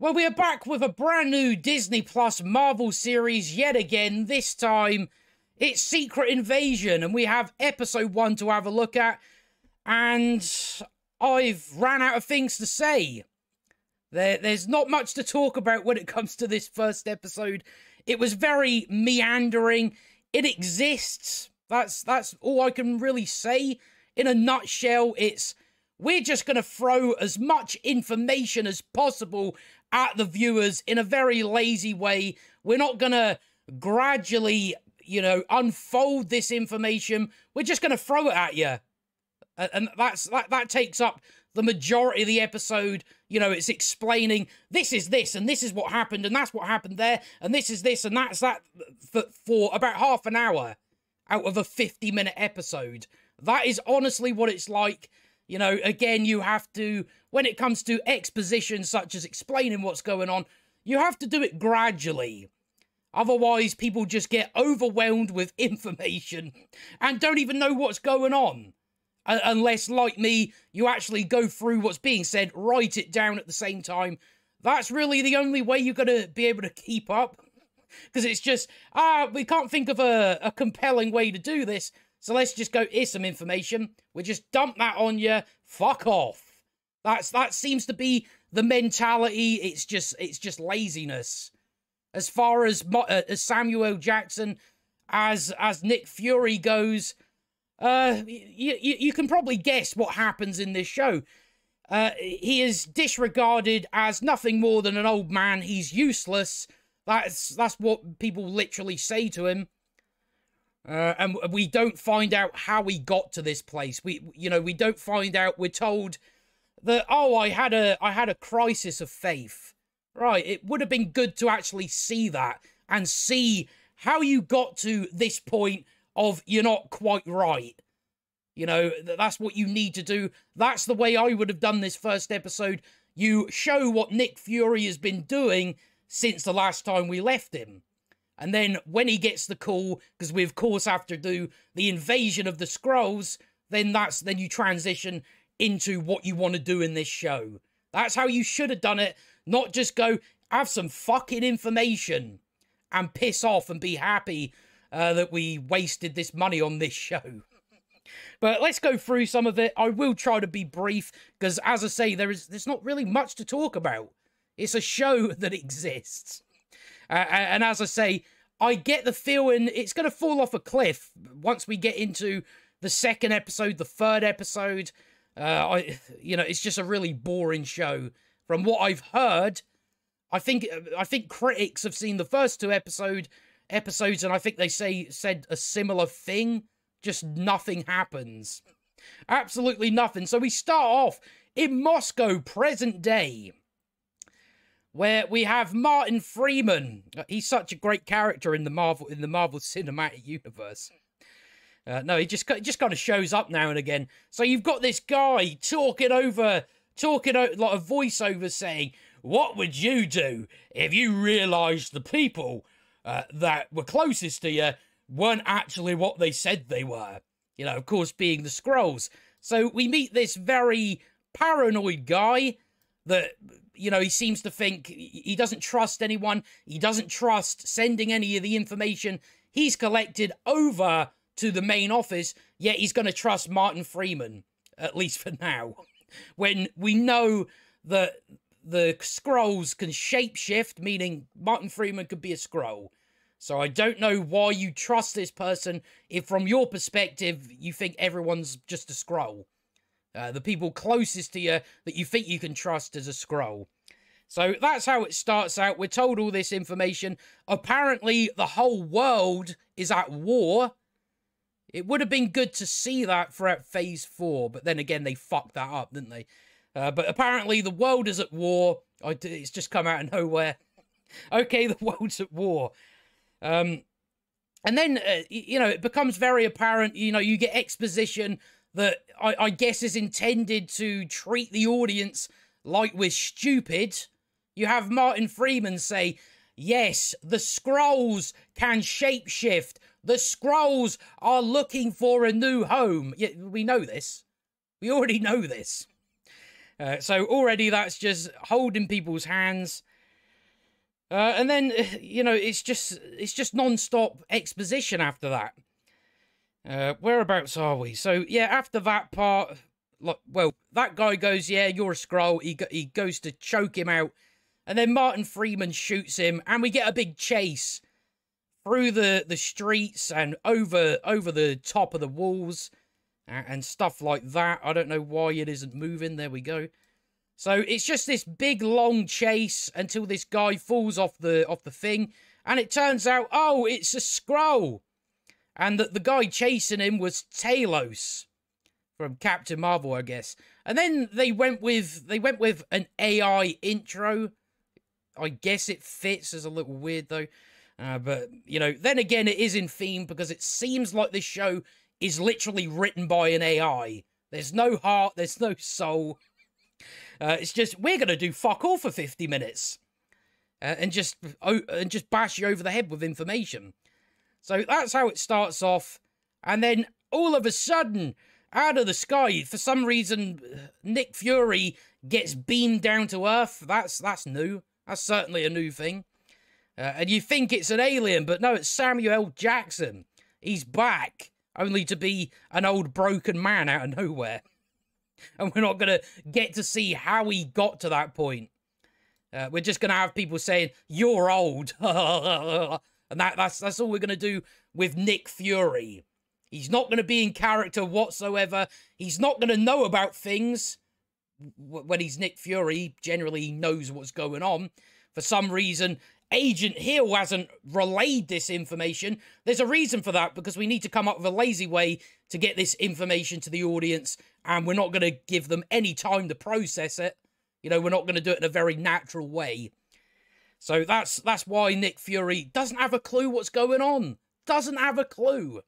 Well, we are back with a brand new Disney Plus Marvel series yet again. This time, it's Secret Invasion, and we have episode one to have a look at. And I've ran out of things to say. There, there's not much to talk about when it comes to this first episode. It was very meandering. It exists. That's that's all I can really say. In a nutshell, it's we're just going to throw as much information as possible at the viewers in a very lazy way. We're not going to gradually, you know, unfold this information. We're just going to throw it at you. And that's that that takes up the majority of the episode. You know, it's explaining this is this and this is what happened and that's what happened there and this is this and that's that for, for about half an hour out of a 50 minute episode. That is honestly what it's like. You know, again, you have to, when it comes to exposition such as explaining what's going on, you have to do it gradually. Otherwise, people just get overwhelmed with information and don't even know what's going on. Unless, like me, you actually go through what's being said, write it down at the same time. That's really the only way you're going to be able to keep up. Because it's just, ah, we can't think of a, a compelling way to do this. So let's just go, here's some information. We just dump that on you. Fuck off. That's that seems to be the mentality. It's just it's just laziness. As far as uh, as Samuel Jackson, as as Nick Fury goes, uh, you, you you can probably guess what happens in this show. Uh, he is disregarded as nothing more than an old man. He's useless. That's that's what people literally say to him. Uh, and we don't find out how he got to this place. We, you know, we don't find out. We're told that oh, I had a, I had a crisis of faith. Right. It would have been good to actually see that and see how you got to this point of you're not quite right. You know, that's what you need to do. That's the way I would have done this first episode. You show what Nick Fury has been doing since the last time we left him. And then when he gets the call, because we of course have to do the invasion of the Skrulls, then that's then you transition into what you want to do in this show. That's how you should have done it, not just go have some fucking information and piss off and be happy uh, that we wasted this money on this show. But let's go through some of it. I will try to be brief because, as I say, there is there's not really much to talk about. It's a show that exists. Uh, and as I say, I get the feeling it's going to fall off a cliff once we get into the second episode, the third episode. Uh, I, you know, it's just a really boring show. From what I've heard, I think I think critics have seen the first two episode episodes, and I think they say said a similar thing. Just nothing happens, absolutely nothing. So we start off in Moscow, present day where we have Martin Freeman. Uh, he's such a great character in the Marvel in the Marvel Cinematic Universe. Uh, no, he just just kind of shows up now and again. So you've got this guy talking over, talking like a voiceover saying, "What would you do if you realised the people uh, that were closest to you weren't actually what they said they were?" You know, of course, being the Skrulls. So we meet this very paranoid guy that you know, he seems to think he doesn't trust anyone. He doesn't trust sending any of the information he's collected over to the main office, yet he's going to trust Martin Freeman, at least for now. When we know that the Skrulls can shapeshift, meaning Martin Freeman could be a Skrull So I don't know why you trust this person if, from your perspective, you think everyone's just a Skrull. Uh, the people closest to you that you think you can trust as a Skrull. So that's how it starts out. We're told all this information. Apparently, the whole world is at war. It would have been good to see that throughout Phase 4, but then again, they fucked that up, didn't they? Uh, but apparently, the world is at war. It's just come out of nowhere. okay, the world's at war. Um, and then, uh, you know, it becomes very apparent, you know, you get exposition that I, I guess is intended to treat the audience like we're stupid. You have Martin Freeman say, Yes, the Skrulls can shapeshift. The Skrulls are looking for a new home. Yeah, we know this. We already know this. Uh, so already that's just holding people's hands. Uh, and then you know it's just it's just non-stop exposition after that. Uh, whereabouts are we? So yeah, after that part, like, well, that guy goes, "Yeah, you're a Skrull. He go- he goes to choke him out, and then Martin Freeman shoots him, and we get a big chase through the the streets and over over the top of the walls and stuff like that. I don't know why it isn't moving. There we go. So it's just this big long chase until this guy falls off the off the thing, and it turns out, oh, it's a Skrull, and that the guy chasing him was Talos from Captain Marvel, I guess. And then they went with they went with an AI intro. I guess it fits as a little weird though. Uh, but you know, then again, it is in theme because it seems like this show is literally written by an AI. There's no heart, there's no soul. Uh, it's just we're gonna do fuck all for fifty minutes, uh, and just oh, and just bash you over the head with information. So that's how it starts off, and then all of a sudden, out of the sky, for some reason, Nick Fury gets beamed down to Earth. That's that's new. That's certainly a new thing. Uh, and you think it's an alien, but no, it's Samuel L. Jackson. He's back, only to be an old broken man out of nowhere and we're not going to get to see how he got to that point. Uh, we're just going to have people saying, you're old. and that, that's, that's all we're going to do with Nick Fury. He's not going to be in character whatsoever. He's not going to know about things. When he's Nick Fury, generally he knows what's going on. For some reason, Agent Hill hasn't relayed this information. There's a reason for that because we need to come up with a lazy way to get this information to the audience, and we're not going to give them any time to process it. You know, we're not going to do it in a very natural way. So that's that's why Nick Fury doesn't have a clue what's going on. Doesn't have a clue.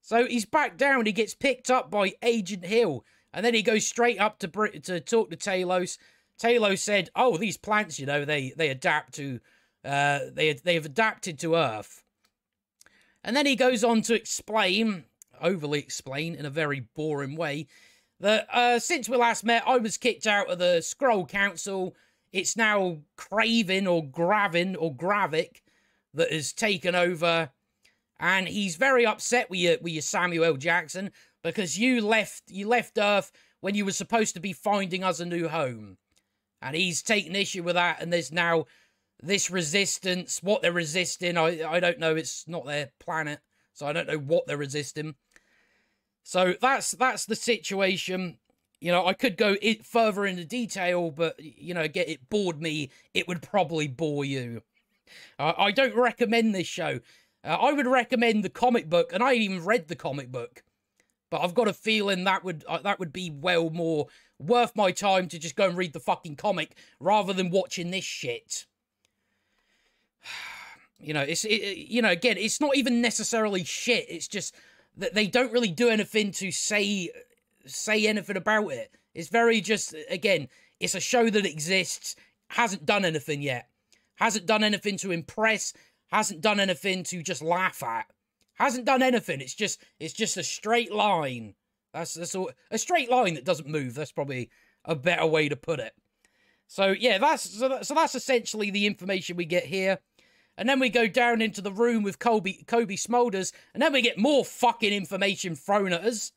So he's back down. He gets picked up by Agent Hill, and then he goes straight up to Brit to talk to Talos. Talos said, "Oh, these plants, you know, they they adapt to uh, they they have adapted to Earth. And then he goes on to explain, overly explain in a very boring way, that uh, since we last met, I was kicked out of the Skrull Council. It's now Kraven or Gravin or Gravik that has taken over. And he's very upset with you, with Samuel Jackson, because you left you left Earth when you were supposed to be finding us a new home. And he's taken issue with that, and there's now this resistance, what they're resisting, I, I don't know. It's not their planet, so I don't know what they're resisting. So that's that's the situation. You know, I could go it further into detail, but you know, get it bored me. It would probably bore you. Uh, I don't recommend this show. Uh, I would recommend the comic book, and I even read the comic book. But I've got a feeling that would uh, that would be well more worth my time to just go and read the fucking comic rather than watching this shit. You know, it's it, you know again, it's not even necessarily shit. It's just that they don't really do anything to say say anything about it. It's very just again, it's a show that exists, hasn't done anything yet, hasn't done anything to impress, hasn't done anything to just laugh at, hasn't done anything. It's just it's just a straight line. That's that's all, a straight line that doesn't move. That's probably a better way to put it. So yeah, that's so, that, so that's essentially the information we get here. And then we go down into the room with Cobie, Kobe Smolders, and then we get more fucking information thrown at us.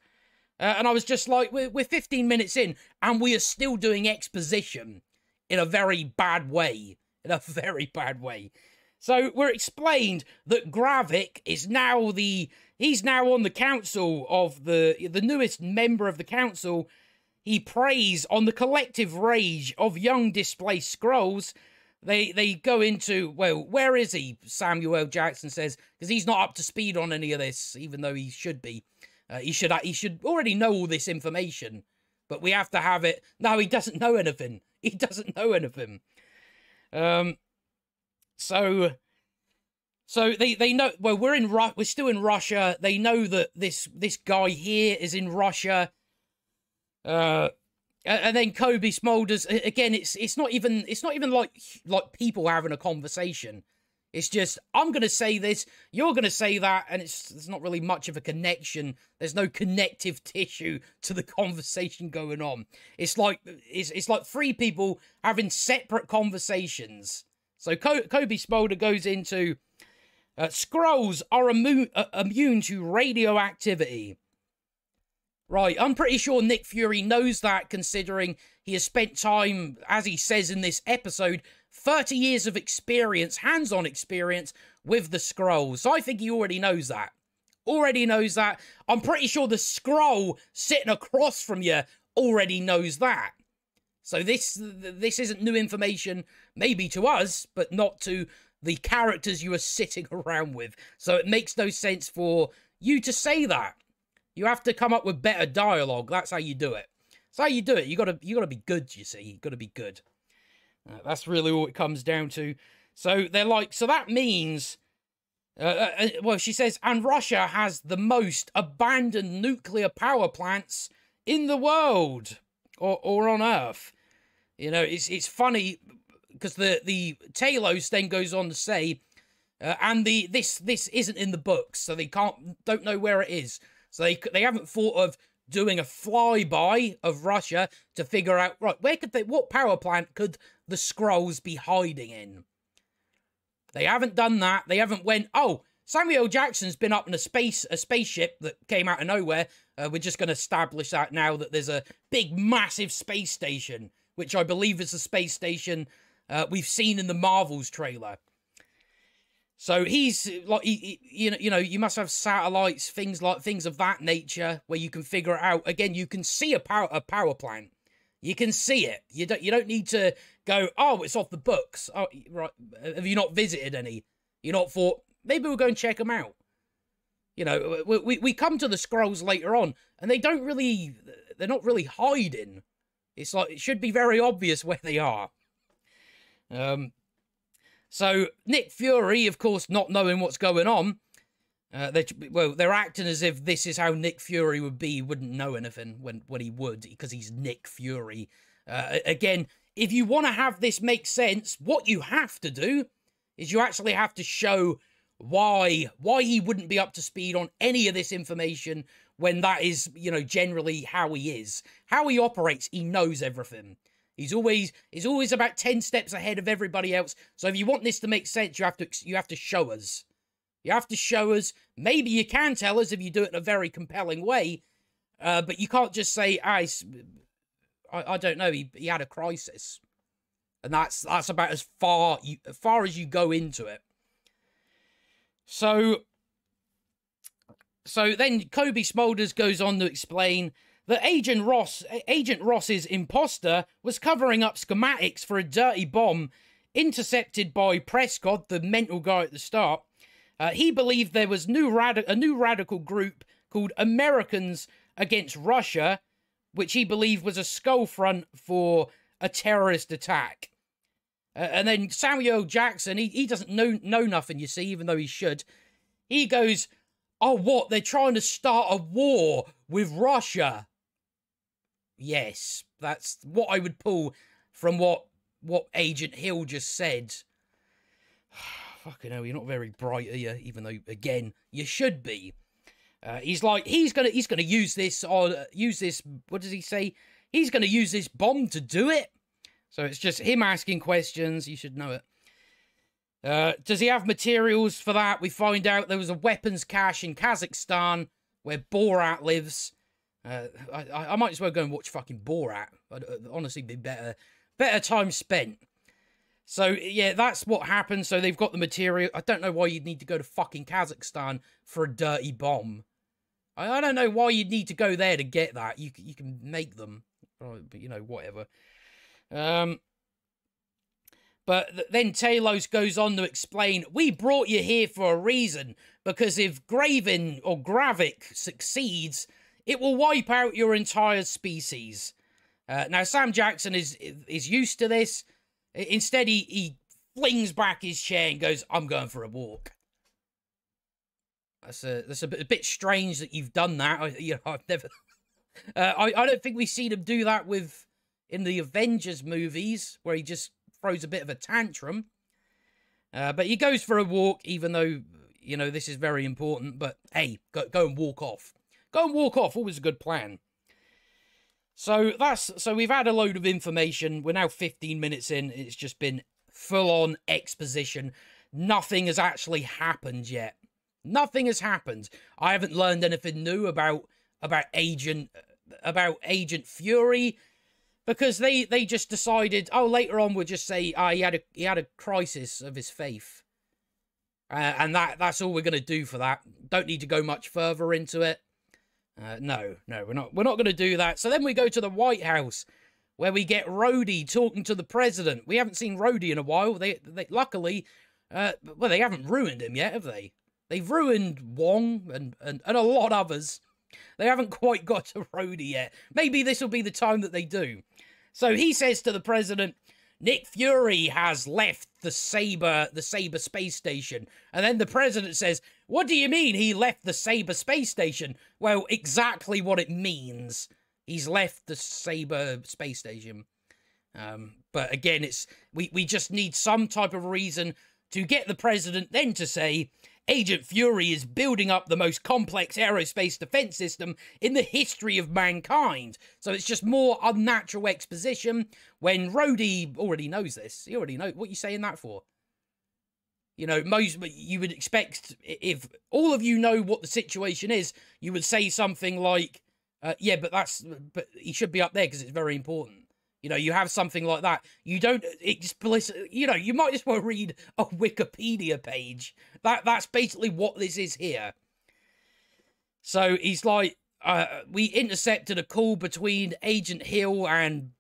Uh, and I was just like, we're, we're 15 minutes in, and we are still doing exposition in a very bad way. In a very bad way. So we're explained that Gravik is now the he's now on the council of the the newest member of the council. He preys on the collective rage of young displaced Skrulls. they they go into well, where is he? Samuel Jackson says because he's not up to speed on any of this, even though he should be. Uh, he should he should already know all this information, but we have to have it. No, he doesn't know anything. He doesn't know anything. Um, so so they they know well we're in Ru- we're still in Russia. They know that this this guy here is in Russia. Uh, and then Cobie Smulders again. It's it's not even it's not even like like people having a conversation. It's just I'm gonna say this, you're gonna say that, and it's there's not really much of a connection. There's no connective tissue to the conversation going on. It's like it's it's like three people having separate conversations. So Cobie Smulder goes into uh, Skrulls are immune, uh, immune to radioactivity. Right, I'm pretty sure Nick Fury knows that considering he has spent time, as he says in this episode, 30 years of experience, hands on experience with the Skrulls. So I think he already knows that. Already knows that. I'm pretty sure the Skrull sitting across from you already knows that. So this this isn't new information, maybe to us, but not to the characters you are sitting around with. So it makes no sense for you to say that. You have to come up with better dialogue. That's how you do it. That's how you do it. You gotta you gotta be good. You see, you gotta be good. Uh, that's really all it comes down to. So they're like, so that means, uh, uh, uh, well, she says, and Russia has the most abandoned nuclear power plants in the world or, or on Earth. You know, it's it's funny because the the Talos then goes on to say, uh, and the this this isn't in the books, so they can't don't know where it is. So they they haven't thought of doing a flyby of Russia to figure out right where could they what power plant could the Skrulls be hiding in. They haven't done that. They haven't went oh Samuel Jackson's been up in a space a spaceship that came out of nowhere. Uh, we're just going to establish that now that there's a big massive space station, which I believe is the space station uh, we've seen in the Marvels trailer. So he's like, he, he, you know, you know, you must have satellites, things like things of that nature, where you can figure it out. Again, you can see a power a power plant. You can see it. You don't you don't need to go. Oh, it's off the books. Oh, right. Have you not visited any? You not thought maybe we'll go and check them out. You know, we, we we come to the Skrulls later on, and they don't really. They're not really hiding. It's like it should be very obvious where they are. Um, so Nick Fury, of course, not knowing what's going on, uh, they well, they're acting as if this is how Nick Fury would be. He wouldn't know anything when when he would because he's Nick Fury. Uh, again, if you want to have this make sense, what you have to do is you actually have to show why why he wouldn't be up to speed on any of this information when that is you know generally how he is, how he operates. He knows everything. He's always he's always about 10 steps ahead of everybody else. So if you want this to make sense, you have to you have to show us. You have to show us. Maybe you can tell us if you do it in a very compelling way. Uh, but you can't just say, I, I, I don't know, he, he had a crisis. And that's that's about as far you, as far as you go into it. So so then Cobie Smulders goes on to explain that Agent Ross, Agent Ross's imposter was covering up schematics for a dirty bomb intercepted by Prescott, the mental guy at the start. Uh, he believed there was new a new radical group called Americans Against Russia, which he believed was a Skrull front for a terrorist attack. Uh, and then Samuel Jackson, he, he doesn't know know nothing, you see, even though he should. He goes, "Oh, what? They're trying to start a war with Russia." Yes, that's what I would pull from what what Agent Hill just said. Fucking hell, you're not very bright, are you? Even though, again, you should be. Uh, he's like, he's gonna, he's gonna use this, or uh, use this. What does he say? He's gonna use this bomb to do it. So it's just him asking questions. You should know it. Uh, does he have materials for that? We find out there was a weapons cache in Kazakhstan where Borat lives. Uh, I, I might as well go and watch fucking Borat. I'd, uh, honestly, be better, better time spent. So yeah, that's what happened. So they've got the material. I don't know why you'd need to go to fucking Kazakhstan for a dirty bomb. I, I don't know why you'd need to go there to get that. You you can make them, but you know whatever. Um. But then Talos goes on to explain, we brought you here for a reason, because if Graven or Gravik succeeds, it will wipe out your entire species. Uh, now, Sam Jackson is is used to this. Instead, he, he flings back his chair and goes, I'm going for a walk. That's a, that's a bit, a bit strange that you've done that. I, you know, I've never... Uh, I, I don't think we've seen him do that with in the Avengers movies, where he just throws a bit of a tantrum. Uh, but he goes for a walk, even though, you know, this is very important. But hey, go, go and walk off. Go and walk off. Always a good plan. So that's so we've had a load of information. We're now 15 minutes in. It's just been full on exposition. Nothing has actually happened yet. Nothing has happened. I haven't learned anything new about about Agent about Agent Fury because they they just decided oh later on we'll just say ah he had a he had a crisis of his faith uh, and that that's all we're going to do for that don't need to go much further into it uh, no no we're not we're not going to do that. So then we go to the white house where we get Rhodey talking to the president. We haven't seen Rhodey in a while. They, they luckily uh, well they haven't ruined him yet have they? They've ruined wong and and, and a lot others. They haven't quite got to Rhodey yet. Maybe this will be the time that they do. So he says to the president, Nick Fury has left the Saber, the Saber space station. And then the president says, What do you mean he left the Saber space station? Well, exactly what it means. He's left the Saber space station. Um, but again, it's we, we just need some type of reason to get the president then to say, Agent Fury is building up the most complex aerospace defense system in the history of mankind. So it's just more unnatural exposition when Rhodey already knows this. He already knows. What are you saying that for? You know, most you would expect if all of you know what the situation is, you would say something like, uh, "Yeah, but that's but he should be up there because it's very important." You know, you have something like that. You don't explicit. You know, you might just want to read a Wikipedia page. That that's basically what this is here. So he's like, uh, we intercepted a call between Agent Hill and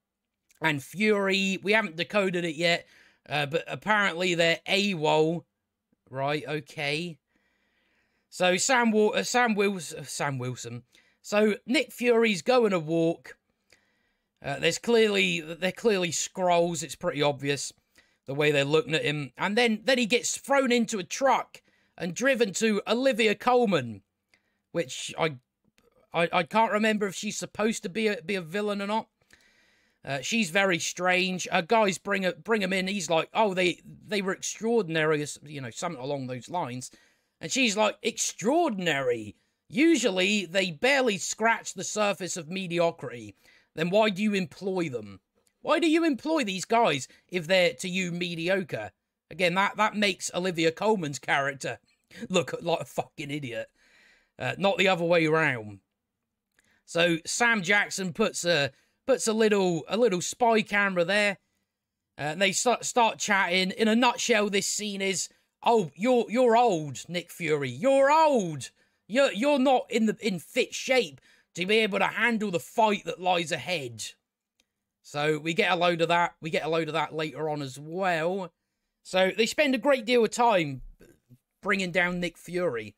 and Fury. We haven't decoded it yet, uh, but apparently they're AWOL. Right? Okay. So Sam, uh, Sam Wilson, Sam Wilson. So Nick Fury's going to walk uh, there's clearly they're clearly Skrulls. It's pretty obvious the way they're looking at him. And then then he gets thrown into a truck and driven to Olivia Colman, which I I, I can't remember if she's supposed to be a, be a villain or not. Uh, she's very strange. Uh, guys bring a, bring him in. He's like, oh, they they were extraordinary, you know, something along those lines. And she's like, extraordinary. Usually they barely scratch the surface of mediocrity then why do you employ them? Why do you employ these guys if they're to you mediocre? Again, that, that makes Olivia Colman's character look like a fucking idiot. Uh, not the other way around. So Sam Jackson puts a puts a little a little spy camera there, uh, and they start start chatting. In a nutshell, this scene is: oh, you're you're old, Nick Fury. You're old. You're you're not in the in fit shape to be able to handle the fight that lies ahead. So we get a load of that. We get a load of that later on as well. So they spend a great deal of time bringing down Nick Fury.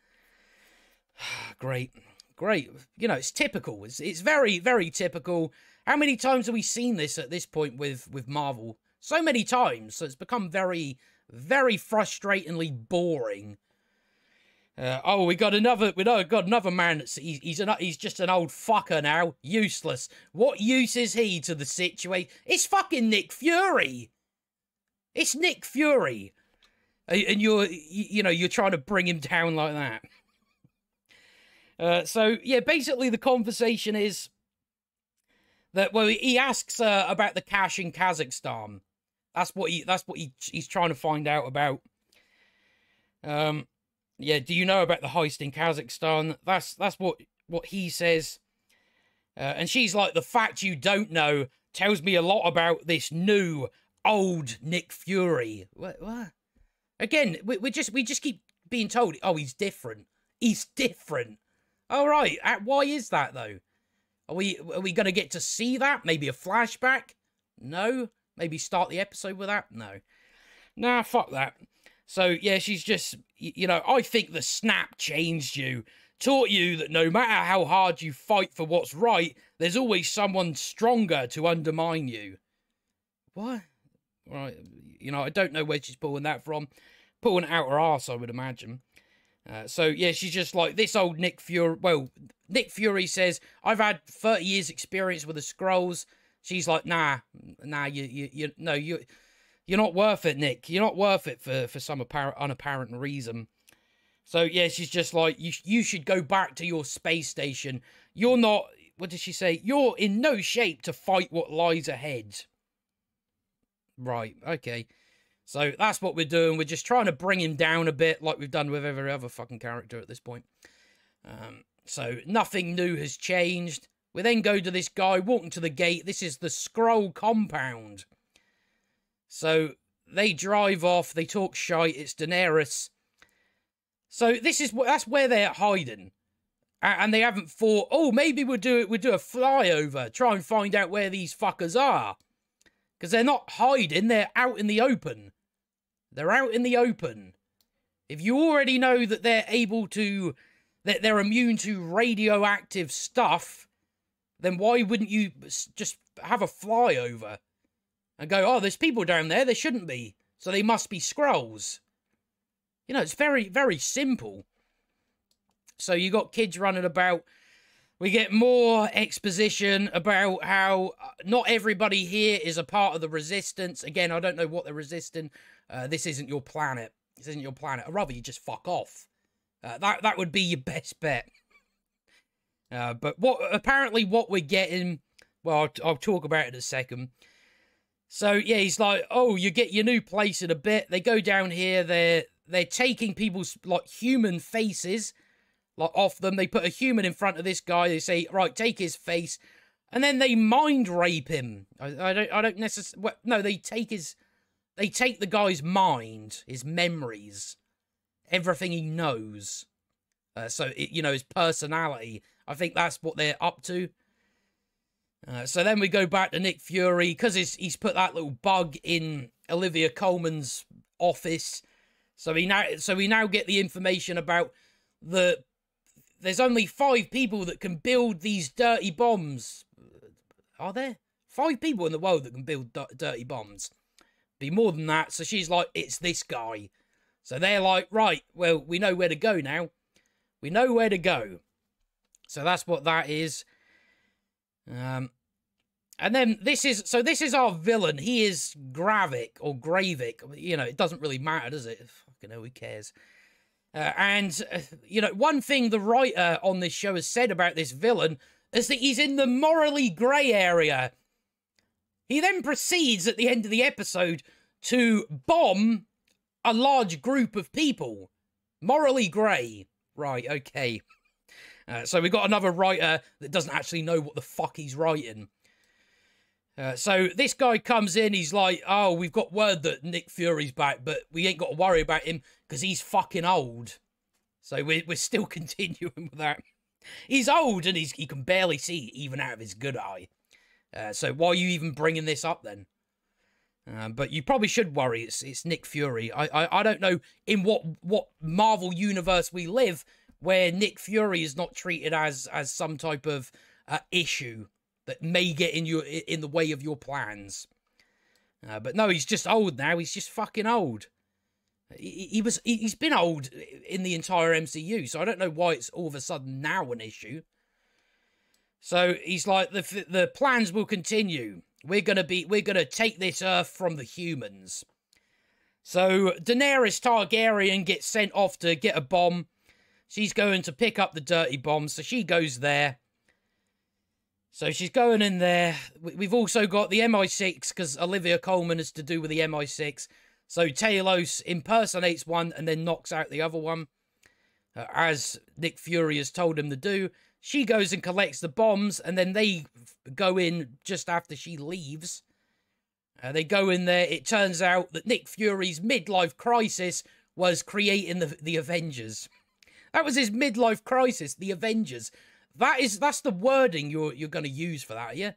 great, great. You know, it's typical. It's, it's very, very typical. How many times have we seen this at this point with, with Marvel? So many times. So it's become very, very frustratingly boring. Uh, oh, we got another. We got another man. That's, he's he's, an, he's just an old fucker now. Useless. What use is he to the situation? It's fucking Nick Fury. It's Nick Fury, and you're you know you're trying to bring him down like that. Uh, so yeah, basically the conversation is that well he asks uh, about the cache in Kazakhstan. That's what he that's what he he's trying to find out about. Um yeah, do you know about the heist in Kazakhstan? That's that's what what he says. Uh, and she's like, the fact you don't know tells me a lot about this new old Nick Fury. What? what? Again, we, we just we just keep being told, oh, he's different. He's different. All right. Uh, why is that though? Are we are we going to get to see that? Maybe a flashback? No. Maybe start the episode with that? No. Nah, fuck that. So, yeah, she's just, you know, I think the snap changed you, taught you that no matter how hard you fight for what's right, there's always someone stronger to undermine you. What? Right, you know, I don't know where she's pulling that from. Pulling it out her ass, I would imagine. Uh, so yeah, she's just like this old Nick Fury. Well, Nick Fury says I've had thirty years experience with the Skrulls. She's like, nah, nah, you, you, you, no, you, you're not worth it, Nick. You're not worth it for, for some apparent, unapparent reason. So, yeah, she's just like, you, you should go back to your space station. You're not, what does she say? You're in no shape to fight what lies ahead. Right, okay. So that's what we're doing. We're just trying to bring him down a bit, like we've done with every other fucking character at this point. Um, so nothing new has changed. We then go to this guy walking to the gate. This is the Skrull compound. So they drive off. They talk shite. It's Daenerys. So this is that's where they're hiding, and they haven't thought. Oh, maybe we'll do it. We'll do a flyover. Try and find out where these fuckers are, because they're not hiding. They're out in the open. They're out in the open. If you already know that they're able to, that they're immune to radioactive stuff, then why wouldn't you just have a flyover and go, oh, there's people down there. There shouldn't be. So they must be Skrulls. You know, it's very, very simple. So you got kids running about. We get more exposition about how uh, not everybody here is a part of the resistance. Again, I don't know what they're resisting. Uh, this isn't your planet. This isn't your planet. I'd rather you just fuck off. Uh, that that would be your best bet. Uh, but what apparently what we're getting, well, I'll, I'll, talk about it in a second. So yeah, he's like, oh, you get your new place in a bit. They go down here. They're they're taking people's like human faces, like off them. They put a human in front of this guy. They say, right, take his face, and then they mind rape him. I, I don't I don't necessarily. Well, no, they take his they take the guy's mind, his memories, everything he knows. Uh, so it, you know his personality I think that's what they're up to. Uh, so then we go back to Nick Fury because he's he's put that little bug in Olivia Colman's office. So we now so we now get the information about the there's only five people that can build these dirty bombs. Are there five people in the world that can build dirty bombs? Be more than that. So she's like, it's this guy. So they're like, right, well, we know where to go now. We know where to go. So that's what that is. Um, and then this is so this is our villain. He is Gravik or Gravik. You know, it doesn't really matter, does it? Fucking hell, who cares? Uh, and uh, you know, one thing the writer on this show has said about this villain is that he's in the morally grey area. He then proceeds at the end of the episode to bomb a large group of people. Morally grey. Right, okay. Uh, so we've got another writer that doesn't actually know what the fuck he's writing. Uh, so this guy comes in, he's like, oh, we've got word that Nick Fury's back, but we ain't got to worry about him because he's fucking old. So we're, we're still continuing with that. He's old and he's, he can barely see even out of his good eye. Uh, so why are you even bringing this up then? Uh, but you probably should worry. It's it's Nick Fury. I, I I don't know in what what Marvel universe we live, where Nick Fury is not treated as as some type of uh, issue that may get in your in the way of your plans. Uh, but no, he's just old now. He's just fucking old. He, he was he's been old in the entire MCU, so I don't know why it's all of a sudden now an issue. So he's like the the plans will continue. We're gonna be we're gonna take this Earth from the humans. So Daenerys Targaryen gets sent off to get a bomb She's going to pick up the dirty bombs, so she goes there. So she's going in there. We've also got the MI6, because Olivia Colman is to do with the MI6. So Talos impersonates one and then knocks out the other one, uh, as Nick Fury has told him to do. She goes and collects the bombs, and then they go in just after she leaves. Uh, they go in there. It turns out that Nick Fury's midlife crisis was creating the, the Avengers. That was his midlife crisis, the Avengers. That is that's the wording you're you're going to use for that, yeah?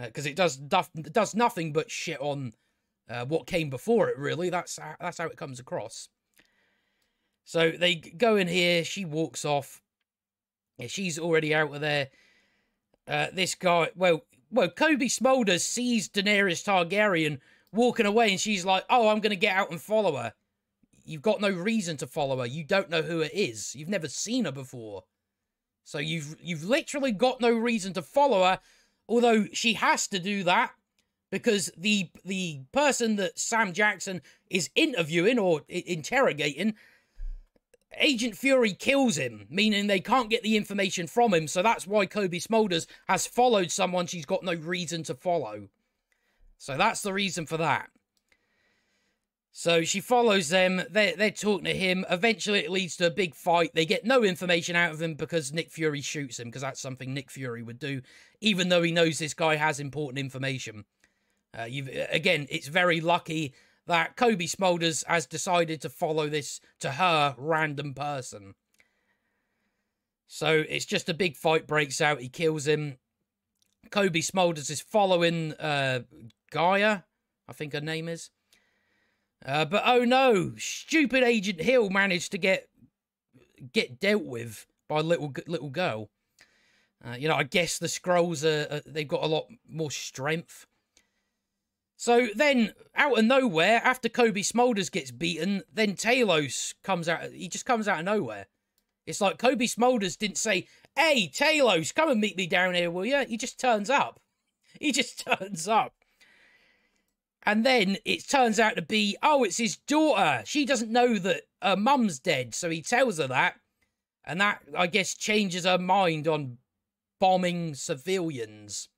Because uh, it does does nothing but shit on uh, what came before it. Really, that's how, that's how it comes across. So they go in here. She walks off. Yeah, she's already out of there. Uh, this guy, well, well, Cobie Smulders sees Daenerys Targaryen walking away, and she's like, "Oh, I'm going to get out and follow her." You've got no reason to follow her. You don't know who it is. You've never seen her before. So you've you've literally got no reason to follow her, although she has to do that because the the person that Sam Jackson is interviewing or interrogating Agent Fury kills him, meaning they can't get the information from him. So that's why Cobie Smulders has followed someone she's got no reason to follow. So that's the reason for that. So she follows them. They're, they're talking to him. Eventually, it leads to a big fight. They get no information out of him because Nick Fury shoots him, because that's something Nick Fury would do, even though he knows this guy has important information. Uh, you've, again, it's very lucky that Cobie Smulders has decided to follow this to her random person. So it's just a big fight breaks out. He kills him. Cobie Smulders is following uh, Gaia, I think her name is. Uh, but oh no, stupid Agent Hill managed to get get dealt with by little little girl. Uh, you know, I guess the Skrulls are, are they've got a lot more strength. So then, out of nowhere, after Cobie Smulders gets beaten, then Talos comes out. He just comes out of nowhere. It's like Cobie Smulders didn't say, "Hey, Talos, come and meet me down here, will you?" He just turns up. He just turns up. And then it turns out to be, oh, it's his daughter. She doesn't know that her mum's dead, so he tells her that. And that, I guess, changes her mind on bombing civilians.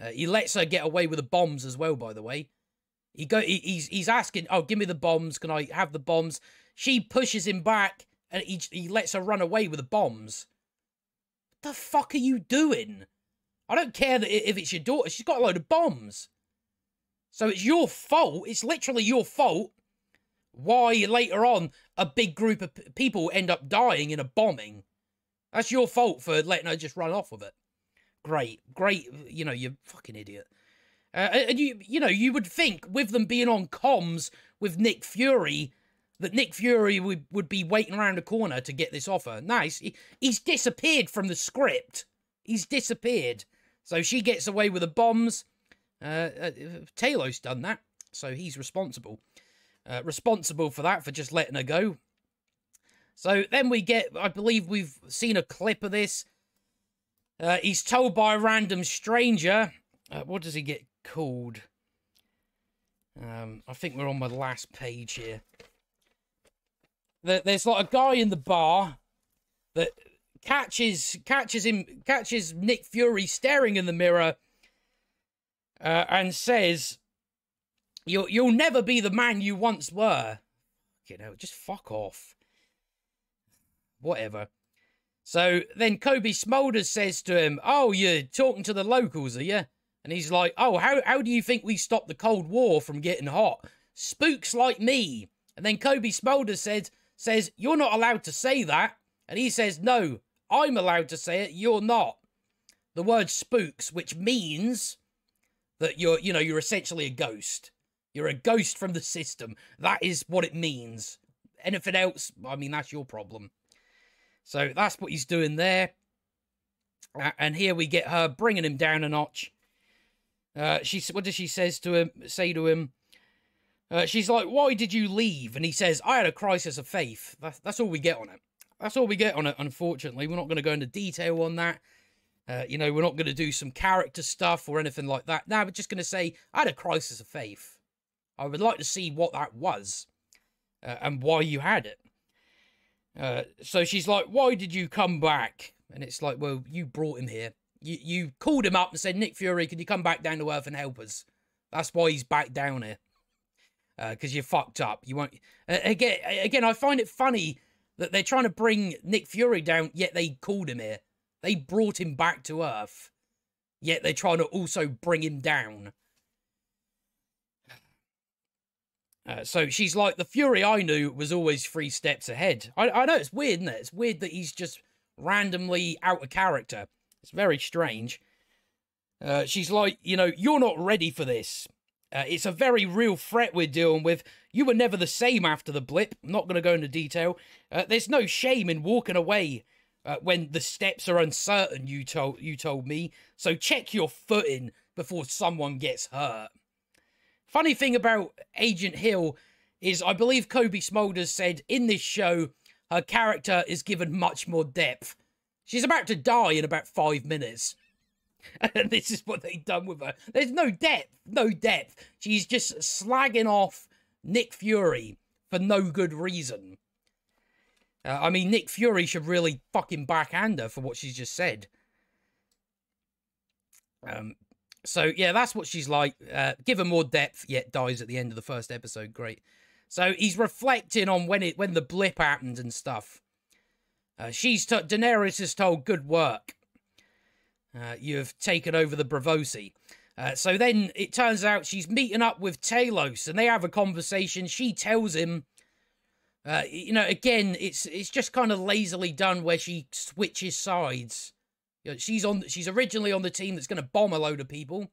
Uh, he lets her get away with the bombs as well, by the way. He go, he, he's he's asking, oh, give me the bombs. Can I have the bombs? She pushes him back, and he he lets her run away with the bombs. What the fuck are you doing? I don't care that if it's your daughter. She's got a load of bombs. So it's your fault. It's literally your fault why later on a big group of people end up dying in a bombing. That's your fault for letting her just run off with it. Great, great. You know, you fucking idiot. Uh, and you, you know, you would think with them being on comms with Nick Fury, that Nick Fury would, would be waiting around the corner to get this offer. Nice. He, he's disappeared from the script. He's disappeared. So she gets away with the bombs. Uh, uh, Talos done that, so he's responsible. Uh, responsible for that, for just letting her go. So then we get, I believe we've seen a clip of this. Uh, he's told by a random stranger. Uh, what does he get called? Um, I think we're on my last page here. There's like a guy in the bar that catches catches him catches Nick Fury staring in the mirror uh, and says, "You'll you'll never be the man you once were." You know, just fuck off. Whatever. So then Cobie Smulders says to him, "Oh, you're talking to the locals, are you?" And he's like, "Oh, how how do you think we stop the Cold War from getting hot? Spooks like me." And then Cobie Smulders said, "says You're not allowed to say that." And he says, "No, I'm allowed to say it. You're not." The word spooks, which means that you're, you know, you're essentially a ghost. You're a ghost from the system. That is what it means. Anything else, I mean, that's your problem. So that's what he's doing there. Uh, and here we get her bringing him down a notch. Uh, she, what does she says to him? Say to him? Uh, she's like, "Why did you leave?" And he says, "I had a crisis of faith." That's that's all we get on it. That's all we get on it. Unfortunately, we're not going to go into detail on that. Uh, you know, we're not going to do some character stuff or anything like that. Now, we're just going to say, I had a crisis of faith. I would like to see what that was uh, and why you had it. Uh, so she's like, Why did you come back? And it's like, Well, you brought him here. You, you called him up and said, Nick Fury, can you come back down to Earth and help us? That's why he's back down here. Because uh, you fucked up. You won't. again, again, I find it funny that they're trying to bring Nick Fury down, yet they called him here. They brought him back to Earth, yet they're trying to also bring him down. Uh, so she's like, the Fury I knew was always three steps ahead. I, I know it's weird, isn't it? It's weird that he's just randomly out of character. It's very strange. Uh, she's like, you know, you're not ready for this. Uh, it's a very real threat we're dealing with. You were never the same after the blip. I'm not going to go into detail. Uh, there's no shame in walking away uh, when the steps are uncertain. You told you told me. So check your footing before someone gets hurt. Funny thing about Agent Hill is I believe Cobie Smulders said in this show her character is given much more depth. She's about to die in about five minutes. And this is what they've done with her. There's no depth, no depth. She's just slagging off Nick Fury for no good reason. Uh, I mean, Nick Fury should really fucking backhand her for what she's just said. Um, so yeah, that's what she's like. Uh, give her more depth, yet dies at the end of the first episode. Great. So he's reflecting on when it when the blip happened and stuff. Uh, she's t- Daenerys is told, "Good work. Uh, you have taken over the Bravosi." Uh, so then it turns out she's meeting up with Talos, and they have a conversation. She tells him, uh, you know, again, it's it's just kind of lazily done where she switches sides. You know, she's on. She's originally on the team that's going to bomb a load of people.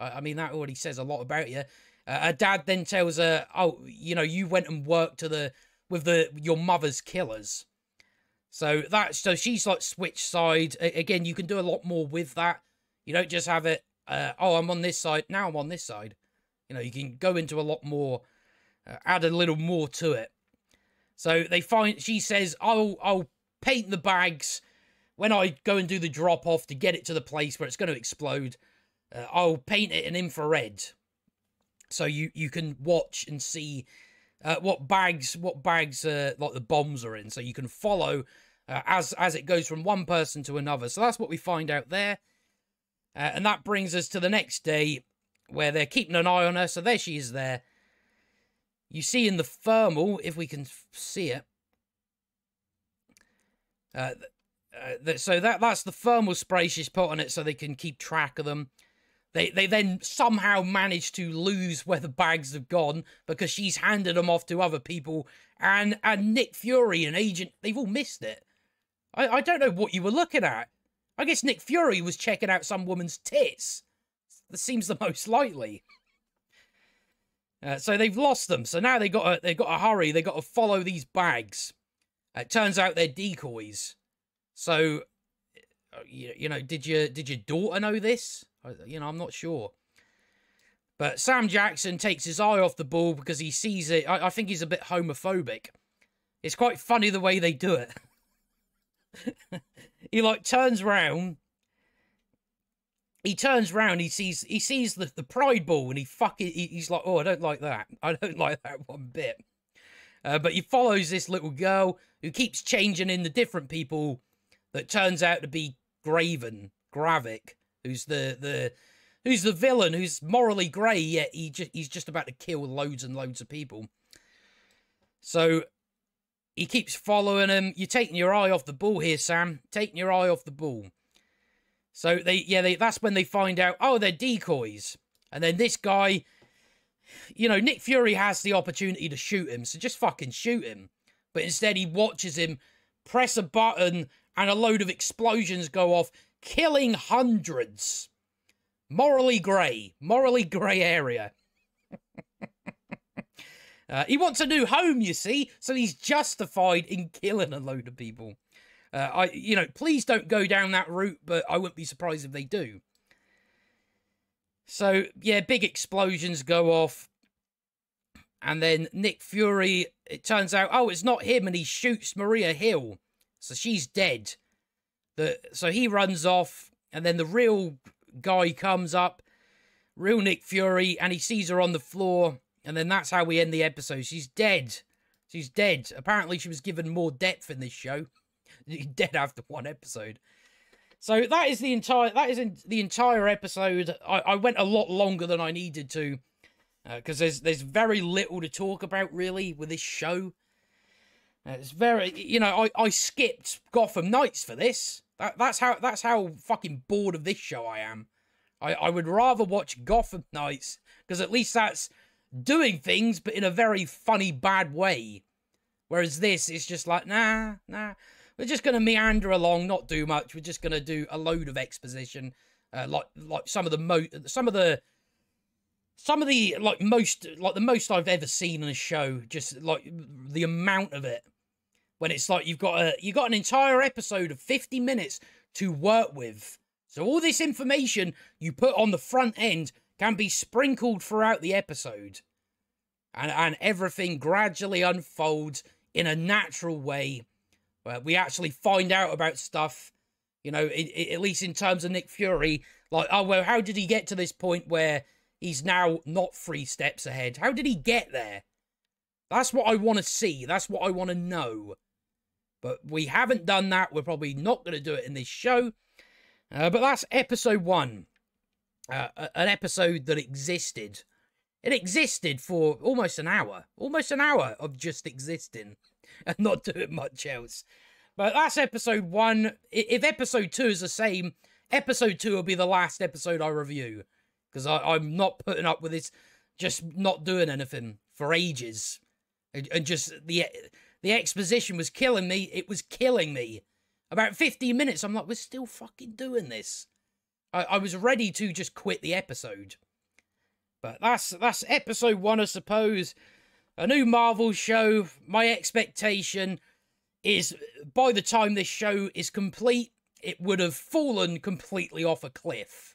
I mean, that already says a lot about you. Uh, her dad then tells her, "Oh, you know, you went and worked to the with the your mother's killers." So that so she's like switch side again. You can do a lot more with that. You don't just have it. Uh, oh, I'm on this side now. I'm on this side. You know, you can go into a lot more, uh, add a little more to it. So they find she says, "I'll I'll paint the bags when I go and do the drop off to get it to the place where it's going to explode. Uh, I'll paint it in infrared." so you you can watch and see uh, what bags what bags uh, like the bombs are in, so you can follow uh, as as it goes from one person to another. So that's what we find out there, uh, and that brings us to the next day where they're keeping an eye on her. So there she is there. You see in the thermal, if we can see it. Uh, uh, so that that's the thermal spray she's put on it, so they can keep track of them. They they then somehow manage to lose where the bags have gone because she's handed them off to other people, and and Nick Fury and Agent they've all missed it. I I don't know what you were looking at. I guess Nick Fury was checking out some woman's tits. That seems the most likely. Uh, so they've lost them. So now they got they got to hurry. They've got to follow these bags. Uh, it turns out they're decoys. So, uh, you, you know, did your did your daughter know this? You know, I'm not sure. But Sam Jackson takes his eye off the ball because he sees it. I, I think he's a bit homophobic. It's quite funny the way they do it. he like turns round. He turns round. He sees he sees the, the pride ball and he fucking he, he's like, oh, I don't like that. I don't like that one bit. Uh, but he follows this little girl who keeps changing in the different people that turns out to be Graven Gravik who's the the who's the villain, who's morally grey, yet he he's just about to kill loads and loads of people. So he keeps following him. You're taking your eye off the ball here, Sam. Taking your eye off the ball. So they yeah, they that's when they find out, oh, they're decoys. And then this guy, you know, Nick Fury has the opportunity to shoot him, so just fucking shoot him. But instead he watches him press a button and a load of explosions go off, killing hundreds. Morally grey. Morally grey area. uh, he wants a new home, you see, so he's justified in killing a load of people. Uh, I, you know, please don't go down that route, but I wouldn't be surprised if they do. So, yeah, big explosions go off. And then Nick Fury, it turns out, oh, it's not him, and he shoots Maria Hill. So she's dead. The so he runs off, and then the real guy comes up, real Nick Fury, and he sees her on the floor, and then that's how we end the episode. She's dead. She's dead. Apparently, she was given more depth in this show. dead after one episode. So that is the entire that is in the entire episode. I, I went a lot longer than I needed to because uh, there's there's very little to talk about really with this show. Uh, it's very you know I, I skipped Gotham Knights for this. That, that's how that's how fucking bored of this show I am. I, I would rather watch Gotham Knights because at least that's doing things, but in a very funny, bad way. Whereas this is just like, nah, nah. We're just gonna meander along, not do much. We're just gonna do a load of exposition, uh, like like some of the mo some of the some of the like most like the most I've ever seen in a show. Just like the amount of it when it's like you've got a you got an entire episode of 50 minutes to work with. So all this information you put on the front end can be sprinkled throughout the episode. And and everything gradually unfolds in a natural way where we actually find out about stuff, you know, it, it, at least in terms of Nick Fury, like, oh, well, how did he get to this point where he's now not three steps ahead? How did he get there? That's what I want to see. That's what I want to know. But we haven't done that. We're probably not going to do it in this show. Uh, but that's episode one. Uh, an episode that existed It existed for almost an hour, almost an hour of just existing and not doing much else. But that's episode one. If episode two is the same, episode two will be the last episode I review because I'm not putting up with this, just not doing anything for ages, and, and just the the exposition was killing me. It was killing me. About 15 minutes, I'm like, we're still fucking doing this. I, I was ready to just quit the episode. But that's that's episode one, I suppose. A new Marvel show. My expectation is by the time this show is complete, it would have fallen completely off a cliff.